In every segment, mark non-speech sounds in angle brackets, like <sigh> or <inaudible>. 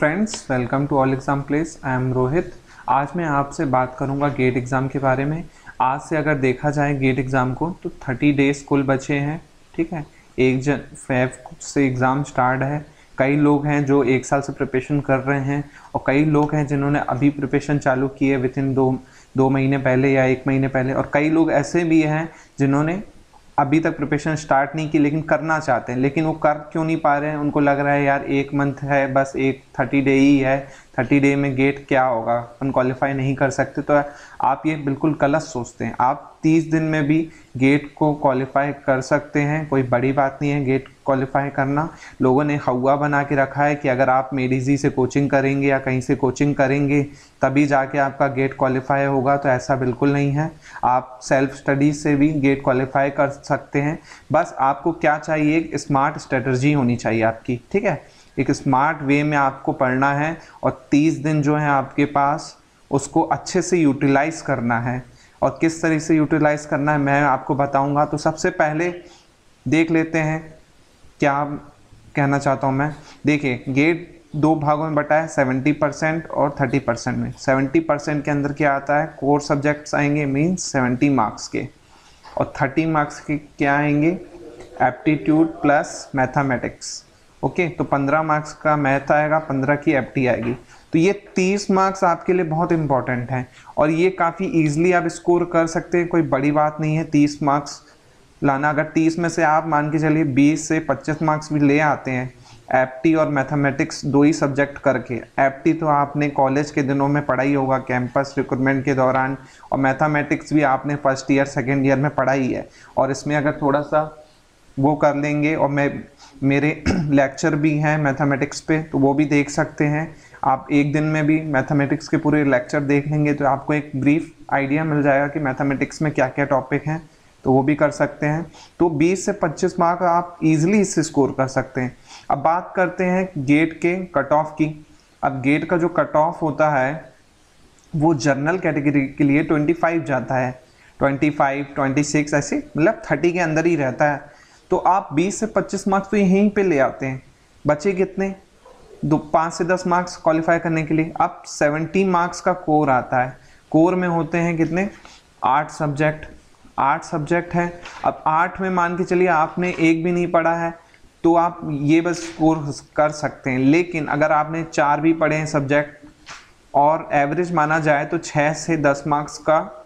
Friends welcome to all exam place I am Rohit आज मैं आपसे बात करूँगा गेट एग्ज़ाम के बारे में। आज से अगर देखा जाए गेट एग्ज़ाम को तो थर्टी डेज़ कुल बचे हैं, ठीक है? एक जन फेब से एग्ज़ाम स्टार्ट है। कई लोग हैं जो एक साल से प्रिपरेशन कर रहे हैं, और कई लोग हैं जिन्होंने अभी प्रिपरेशन चालू की है विद इन दो दो महीने पहले या एक महीने पहले, और कई लोग ऐसे भी हैं जिन्होंने अभी तक प्रिपरेशन स्टार्ट नहीं की, लेकिन करना चाहते हैं। लेकिन वो कर क्यों नहीं पा रहे हैं? उनको लग रहा है, यार, एक मंथ है, बस एक थर्टी डे ही है। थर्टी डे में गेट क्या होगा? अपन क्वालिफाई नहीं कर सकते तो आप ये बिल्कुल गलत सोचते हैं। आप तीस दिन में भी गेट को क्वालिफाई कर सकते हैं, कोई बड़ी बात नहीं है गेट क्वालिफाई करना। लोगों ने हवा बना के रखा है कि अगर आप मेडिजी से कोचिंग करेंगे या कहीं से कोचिंग करेंगे, तभी जाके आपका गेट क्वालिफाई होगा तो ऐसा बिल्कुल नहीं है। आप सेल्फ स्टडी से भी गेट क्वालिफाई कर सकते हैं। बस आपको क्या चाहिए? स्मार्ट स्ट्रेटजी होनी चाहिए आपकी, ठीक है? एक स्मार्ट वे में आपको पढ़ना है और तीस दिन जो है आपके पास, उसको अच्छे से यूटिलाइज़ करना है। और किस तरह से यूटिलाइज़ करना है, मैं आपको बताऊँगा। तो सबसे पहले देख लेते हैं, क्या कहना चाहता हूँ मैं। देखिए गेट दो भागों में बटा है सेवेंटी परसेंट और थर्टी परसेंट में। सेवेंटी परसेंट के अंदर क्या आता है कोर सब्जेक्ट्स आएँगे मीन्स सेवेंटी मार्क्स के। और थर्टी मार्क्स के क्या आएँगे एप्टीट्यूड प्लस मैथमेटिक्स ओके तो पंद्रह मार्क्स का मैथ आएगा, पंद्रह की एफ़ आएगी। तो ये तीस मार्क्स आपके लिए बहुत इंपॉर्टेंट हैं। और ये काफ़ी ईजिली आप स्कोर कर सकते हैं, कोई बड़ी बात नहीं है। तीस मार्क्स लाना, अगर तीस में से आप मान के चलिए बीस से पच्चीस मार्क्स भी ले आते हैं एप्टी और मैथमेटिक्स दो ही सब्जेक्ट करके। एप्टी तो आपने कॉलेज के दिनों में पढ़ाई होगा कैंपस रिक्रूटमेंट के दौरान, और मैथमेटिक्स भी आपने फ़र्स्ट ईयर सेकेंड ईयर में पढ़ाई है। और इसमें अगर थोड़ा सा वो कर लेंगे, और मैं मेरे <clears throat> लेक्चर भी हैं मैथमेटिक्स पे तो वो भी देख सकते हैं। आप एक दिन में भी मैथमेटिक्स के पूरे लेक्चर देख लेंगे तो आपको एक ब्रीफ आइडिया मिल जाएगा कि मैथमेटिक्स में क्या क्या टॉपिक हैं तो वो भी कर सकते हैं। तो 20 से 25 मार्क आप इजीली इससे स्कोर कर सकते हैं। अब बात करते हैं गेट के कट ऑफ़ की। अब गेट का जो कट ऑफ़ होता है वो जर्नल कैटेगरी के लिए 25 जाता है। 25, 26 ऐसे मतलब 30 के अंदर ही रहता है। तो आप 20 से 25 मार्क्स तो यहीं पे ले आते हैं। बचे कितने? दो, पाँच से दस मार्क्स क्वालिफाई करने के लिए। अब 70 मार्क्स का कोर आता है। कोर में होते हैं कितने? आठ सब्जेक्ट आठ सब्जेक्ट हैं। अब आठ में मान के चलिए आपने एक भी नहीं पढ़ा है तो आप ये बस स्कोर कर सकते हैं। लेकिन अगर आपने चार भी पढ़े हैं सब्जेक्ट और एवरेज माना जाए तो छः से दस मार्क्स का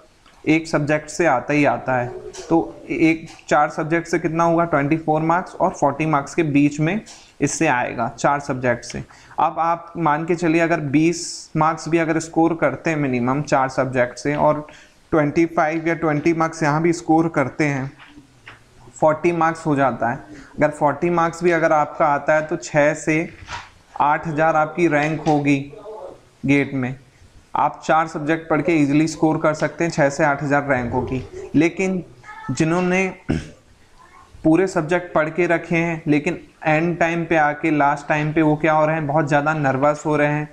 एक सब्जेक्ट से आता ही आता है। तो एक, चार सब्जेक्ट से कितना होगा? ट्वेंटी फोर मार्क्स और फोर्टी मार्क्स के बीच में इससे आएगा, चार सब्जेक्ट से। अब आप मान के चलिए, अगर बीस मार्क्स भी अगर स्कोर करते हैं मिनिमम चार सब्जेक्ट से और ट्वेंटी फाइव या ट्वेंटी मार्क्स यहाँ भी स्कोर करते हैं फोर्टी मार्क्स हो जाता है। अगर फोर्टी मार्क्स भी अगर आपका आता है तो छः से आठ हज़ार आपकी रैंक होगी गेट में। आप चार सब्जेक्ट पढ़ के इजीली स्कोर कर सकते हैं छः से आठ हज़ार रैंकों की। लेकिन जिन्होंने पूरे सब्जेक्ट पढ़ के रखे हैं, लेकिन एंड टाइम पे आके लास्ट टाइम पे वो क्या हो रहे हैं? बहुत ज़्यादा नर्वस हो रहे हैं।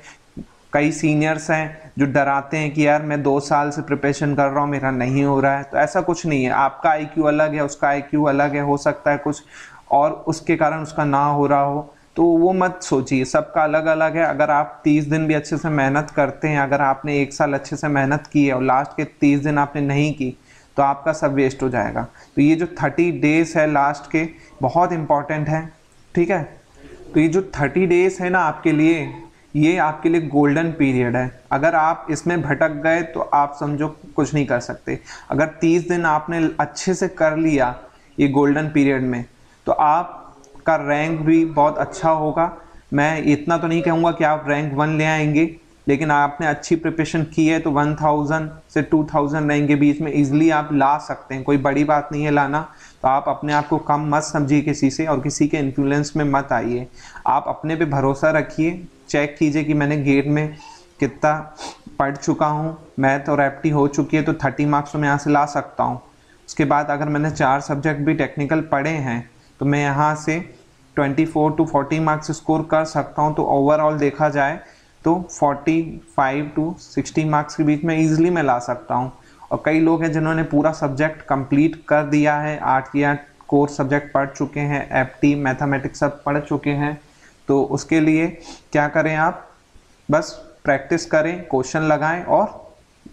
कई सीनियर्स हैं जो डराते हैं कि यार, मैं दो साल से प्रिपरेशन कर रहा हूँ, मेरा नहीं हो रहा है। तो ऐसा कुछ नहीं है। आपका आईक्यू अलग है, उसका आईक्यू अलग है, हो सकता है कुछ और उसके कारण उसका ना हो रहा हो। तो वो मत सोचिए, सबका अलग अलग है। अगर आप तीस दिन भी अच्छे से मेहनत करते हैं, अगर आपने एक साल अच्छे से मेहनत की है और लास्ट के तीस दिन आपने नहीं की तो आपका सब वेस्ट हो जाएगा। तो ये जो थर्टी डेज़ है लास्ट के, बहुत इंपॉर्टेंट है, ठीक है? तो ये जो थर्टी डेज़ है ना आपके लिए, ये आपके लिए गोल्डन पीरियड है। अगर आप इसमें भटक गए तो आप समझो कुछ नहीं कर सकते। अगर तीस दिन आपने अच्छे से कर लिया ये गोल्डन पीरियड में तो आप का रैंक भी बहुत अच्छा होगा। मैं इतना तो नहीं कहूँगा कि आप रैंक वन ले आएँगे, लेकिन आपने अच्छी प्रिपरेशन की है तो वन थाउज़ेंड से टू थाउज़ेंड रैंक के बीच में इजीली आप ला सकते हैं। कोई बड़ी बात नहीं है लाना। तो आप अपने आप को कम मत समझिए किसी से और किसी के इन्फ्लुएंस में मत आइए। आप अपने पे भरोसा रखिए। चेक कीजिए कि मैंने गेट में कितना पढ़ चुका हूँ। मैथ और एप्टी हो चुकी है तो थर्टी मार्क्स तो मैं यहाँ से ला सकता हूँ। उसके बाद अगर मैंने चार सब्जेक्ट भी टेक्निकल पढ़े हैं तो मैं यहाँ से 24 टू 40 मार्क्स स्कोर कर सकता हूँ तो ओवरऑल देखा जाए तो 45 टू 60 मार्क्स के बीच में ईजिली मैं ला सकता हूँ। और कई लोग हैं जिन्होंने पूरा सब्जेक्ट कंप्लीट कर दिया है, आठ या कोर्स सब्जेक्ट पढ़ चुके हैं एफ़ टी मैथमेटिक्स सब पढ़ चुके हैं तो उसके लिए क्या करें आप? बस प्रैक्टिस करें क्वेश्चन लगाएँ और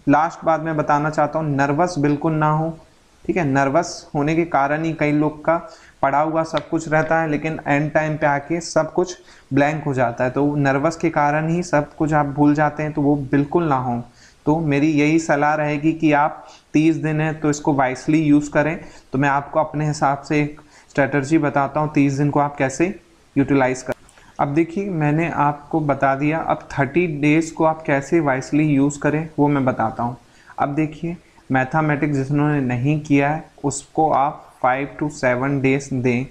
लास्ट बात मैं बताना चाहता हूँ नर्वस बिल्कुल ना हो। ठीक है नर्वस होने के कारण ही कई लोग का पढ़ा हुआ सब कुछ रहता है, लेकिन एंड टाइम पे आके सब कुछ ब्लैंक हो जाता है। तो नर्वस के कारण ही सब कुछ आप भूल जाते हैं तो वो बिल्कुल ना हो। तो मेरी यही सलाह रहेगी कि आप 30 दिन है तो इसको वाइसली यूज़ करें। तो मैं आपको अपने हिसाब से एक स्ट्रेटर्जी बताता हूँ 30 दिन को आप कैसे यूटिलाइज कर। अब देखिए, मैंने आपको बता दिया, अब 30 डेज़ को आप कैसे वाइसली यूज़ करें, वो मैं बताता हूँ। अब देखिए मैथमेटिक्स जिन्होंने नहीं किया है, उसको आप फाइव टू सेवन डेज़ दें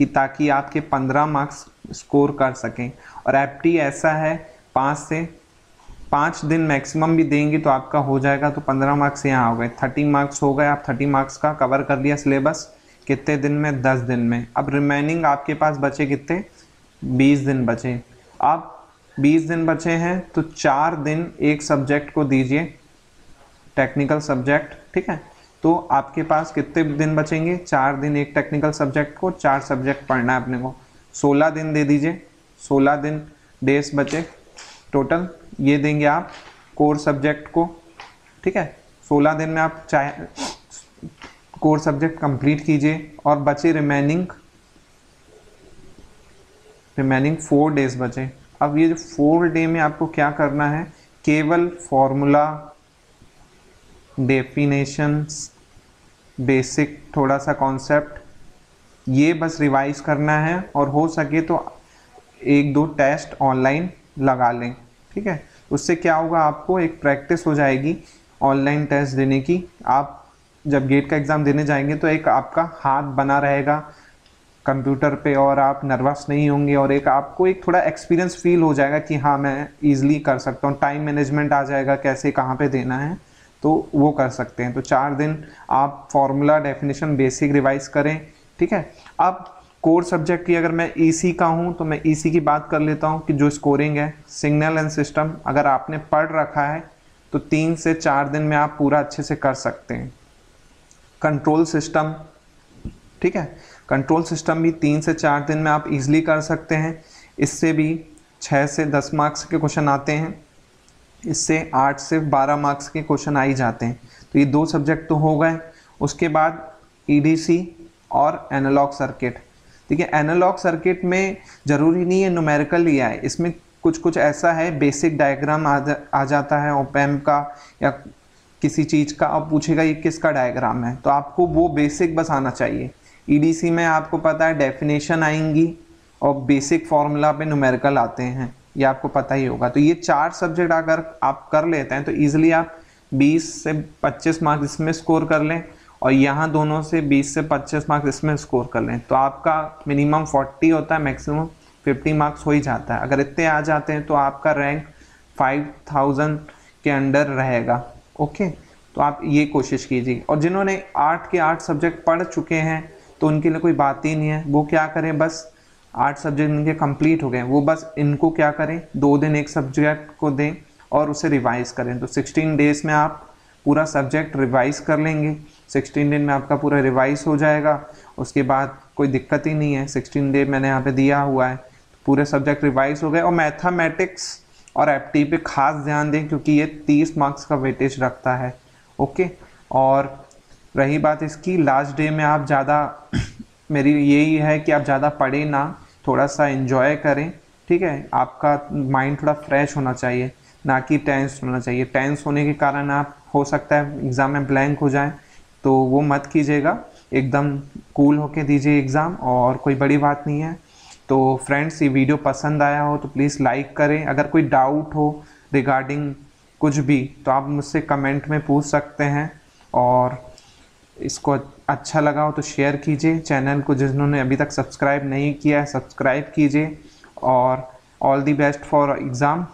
कि ताकि आपके पंद्रह मार्क्स स्कोर कर सकें। और एप्टी ऐसा है, पाँच से पाँच दिन मैक्सिमम भी देंगे तो आपका हो जाएगा तो पंद्रह मार्क्स यहाँ हो गए। थर्टी मार्क्स हो गए, आप थर्टी मार्क्स का कवर कर लिया सिलेबस कितने दिन में? दस दिन में। अब रिमेनिंग आपके पास बचे कितने? बीस दिन बचे। अब बीस दिन बचे हैं तो चार दिन एक सब्जेक्ट को दीजिए। टेक्निकल सब्जेक्ट ठीक है? तो आपके पास कितने दिन बचेंगे? चार दिन एक टेक्निकल सब्जेक्ट को, चार सब्जेक्ट पढ़ना है अपने को। सोलह दिन दे दीजिए। सोलह दिन डेज़ बचे। टोटल ये देंगे आप कोर सब्जेक्ट को, ठीक है? सोलह दिन में आप चाहे कोर सब्जेक्ट कंप्लीट कीजिए और बचे रिमेनिंग रिमेनिंग फोर डेज़ बचे। अब ये जो फोर डे में आपको क्या करना है? केवल फॉर्मूला डेफिनेशंस बेसिक थोड़ा सा कॉन्सेप्ट ये बस रिवाइज करना है और हो सके तो एक दो टेस्ट ऑनलाइन लगा लें, ठीक है? उससे क्या होगा, आपको एक प्रैक्टिस हो जाएगी ऑनलाइन टेस्ट देने की। आप जब गेट का एग्ज़ाम देने जाएँगे तो एक आपका हाथ बना रहेगा कंप्यूटर पे और आप नर्वस नहीं होंगे और एक आपको एक थोड़ा एक्सपीरियंस फील हो जाएगा कि हाँ मैं ईजिली कर सकता हूँ। टाइम मैनेजमेंट आ जाएगा, कैसे, कहाँ पे देना है। तो वो कर सकते हैं। तो चार दिन आप फॉर्मूला डेफिनेशन बेसिक रिवाइज करें, ठीक है? अब कोर सब्जेक्ट की अगर मैं ईसी e का हूँ तो मैं ईसी e की बात कर लेता हूँ कि जो स्कोरिंग है सिग्नल एंड सिस्टम अगर आपने पढ़ रखा है तो तीन से चार दिन में आप पूरा अच्छे से कर सकते हैं। कंट्रोल सिस्टम ठीक है? कंट्रोल सिस्टम भी तीन से चार दिन में आप इजीली कर सकते हैं। इससे भी छः से दस मार्क्स के क्वेश्चन आते हैं। इससे आठ से बारह मार्क्स के क्वेश्चन आ ही जाते हैं। तो ये दो सब्जेक्ट तो हो गए। उसके बाद ईडीसी e और एनालॉग सर्किट ठीक है एनालॉग सर्किट में ज़रूरी नहीं है न्यूमेरिकल ही। आए इसमें कुछ कुछ ऐसा है बेसिक डायग्राम आ, जा, आ जाता है ओपैम का या किसी चीज़ का। अब पूछेगा ये किसका डायग्राम है? तो आपको वो बेसिक बस आना चाहिए। ईडीसी e में आपको पता है डेफिनेशन आएँगी और बेसिक फार्मूला पे न्यूमेरिकल आते हैं। ये आपको पता ही होगा। तो ये चार सब्जेक्ट अगर आप कर लेते हैं तो ईजिली आप 20 से 25 मार्क्स इसमें स्कोर कर लें और यहाँ दोनों से 20 से 25 मार्क्स इसमें स्कोर कर लें। तो आपका मिनिमम 40 होता है मैक्सिमम 50 मार्क्स हो ही जाता है। अगर इतने आ जाते हैं तो आपका रैंक 5000 के अंडर रहेगा। ओके तो आप ये कोशिश कीजिए। और जिन्होंने आठ के आठ सब्जेक्ट पढ़ चुके हैं तो उनके लिए कोई बात ही नहीं है। वो क्या करें, बस आठ सब्जेक्ट इनके कंप्लीट हो गए वो बस इनको क्या करें? दो दिन एक सब्जेक्ट को दें और उसे रिवाइज करें। तो 16 डेज़ में आप पूरा सब्जेक्ट रिवाइज कर लेंगे। 16 दिन में आपका पूरा रिवाइज हो जाएगा। उसके बाद कोई दिक्कत ही नहीं है। 16 डे मैंने यहाँ पे दिया हुआ है। पूरे सब्जेक्ट रिवाइज हो गए और मैथमेटिक्स और एफ़ पे खास ध्यान दें क्योंकि ये 30 मार्क्स का वेटेज रखता है। ओके और रही बात इसकी लास्ट डे में आप ज़्यादा <clears throat> मेरी यही है कि आप ज़्यादा पढ़ें ना। थोड़ा सा इन्जॉय करें, ठीक है? आपका माइंड थोड़ा फ्रेश होना चाहिए, ना कि टेंस होना चाहिए। टेंस होने के कारण आप, हो सकता है एग्ज़ाम में ब्लैंक हो जाए तो वो मत कीजिएगा। एकदम कूल होके दीजिए एग्ज़ाम और कोई बड़ी बात नहीं है। तो फ्रेंड्स ये वीडियो पसंद आया हो तो प्लीज़ लाइक करें। अगर कोई डाउट हो रिगार्डिंग कुछ भी तो आप मुझसे कमेंट में पूछ सकते हैं, और इसको अच्छा लगा हो तो शेयर कीजिए। चैनल को जिन्होंने अभी तक सब्सक्राइब नहीं किया है सब्सक्राइब कीजिए। और all the best for exam